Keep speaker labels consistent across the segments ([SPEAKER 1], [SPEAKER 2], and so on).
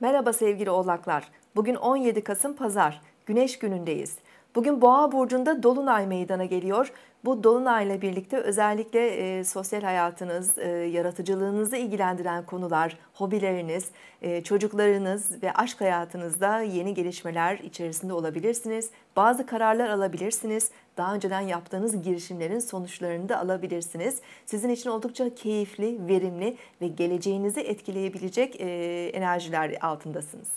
[SPEAKER 1] Merhaba sevgili oğlaklar. Bugün 17 Kasım Pazar. Güneş günündeyiz. Bugün Boğa burcunda dolunay meydana geliyor. Bu dolunayla birlikte özellikle e, sosyal hayatınız, e, yaratıcılığınızı ilgilendiren konular, hobileriniz, e, çocuklarınız ve aşk hayatınızda yeni gelişmeler içerisinde olabilirsiniz. Bazı kararlar alabilirsiniz. Daha önceden yaptığınız girişimlerin sonuçlarını da alabilirsiniz. Sizin için oldukça keyifli, verimli ve geleceğinizi etkileyebilecek e, enerjiler altındasınız.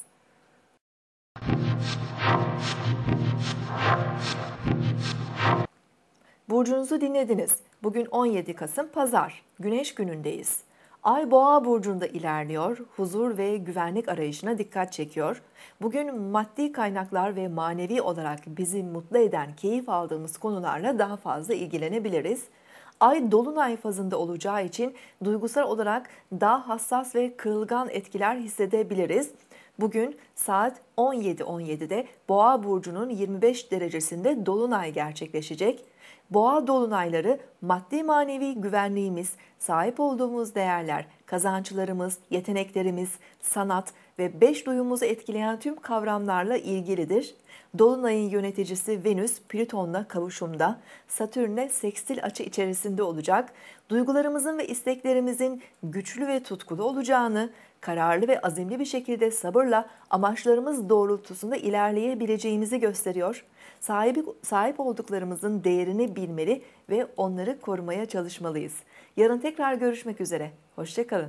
[SPEAKER 1] Burcunuzu dinlediniz. Bugün 17 Kasım Pazar. Güneş günündeyiz. Ay Boğa burcunda ilerliyor, huzur ve güvenlik arayışına dikkat çekiyor. Bugün maddi kaynaklar ve manevi olarak bizi mutlu eden, keyif aldığımız konularla daha fazla ilgilenebiliriz. Ay dolunay fazında olacağı için duygusal olarak daha hassas ve kırılgan etkiler hissedebiliriz. Bugün saat 17.17'de Boğa burcunun 25 derecesinde dolunay gerçekleşecek. Boğa dolunayları maddi manevi güvenliğimiz, sahip olduğumuz değerler, kazançlarımız, yeteneklerimiz, sanat ve beş duyumuzu etkileyen tüm kavramlarla ilgilidir. Dolunayın yöneticisi Venüs Plüton'la kavuşumda, Satürn'le sekstil açı içerisinde olacak. Duygularımızın ve isteklerimizin güçlü ve tutkulu olacağını, kararlı ve azimli bir şekilde sabırla amaçlarımız doğrultusunda ilerleyebileceğimizi gösteriyor. Sahibi, sahip olduklarımızın değerini bilmeli ve onları korumaya çalışmalıyız. Yarın tekrar görüşmek üzere. Hoşçakalın.